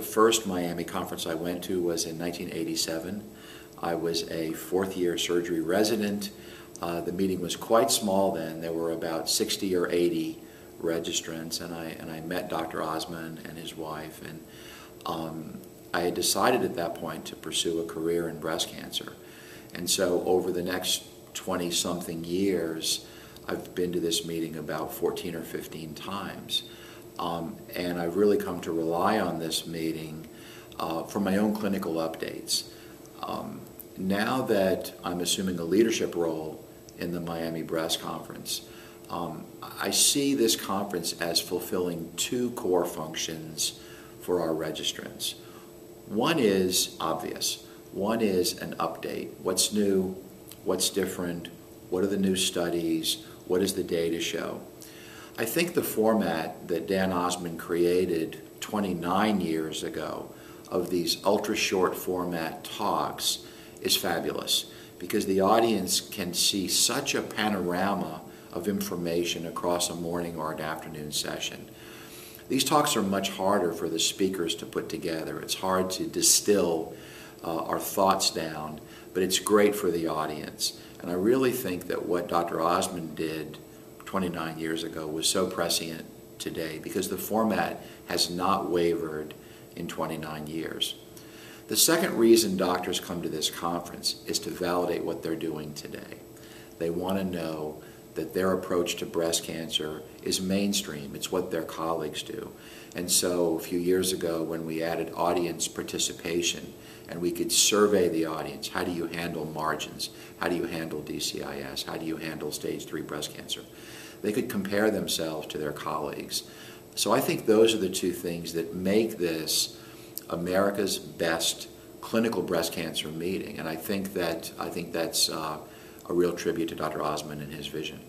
first Miami conference I went to was in 1987. I was a fourth year surgery resident. Uh, the meeting was quite small then. There were about 60 or 80 registrants, and I, and I met Dr. Osman and his wife. And um, I had decided at that point to pursue a career in breast cancer. And so over the next 20 something years, I've been to this meeting about 14 or 15 times. Um, and I've really come to rely on this meeting uh, for my own clinical updates. Um, now that I'm assuming a leadership role in the Miami Breast Conference, um, I see this conference as fulfilling two core functions for our registrants. One is obvious. One is an update. What's new? What's different? What are the new studies? What does the data show? I think the format that Dan Osman created 29 years ago of these ultra short format talks is fabulous because the audience can see such a panorama of information across a morning or an afternoon session. These talks are much harder for the speakers to put together. It's hard to distill uh, our thoughts down, but it's great for the audience. And I really think that what Dr. Osman did 29 years ago was so prescient today because the format has not wavered in 29 years. The second reason doctors come to this conference is to validate what they're doing today. They want to know that their approach to breast cancer is mainstream. It's what their colleagues do. And so a few years ago when we added audience participation and we could survey the audience, how do you handle margins? How do you handle DCIS? How do you handle stage three breast cancer? They could compare themselves to their colleagues. So I think those are the two things that make this America's best clinical breast cancer meeting. And I think that I think that's uh, a real tribute to Dr. Osman and his vision.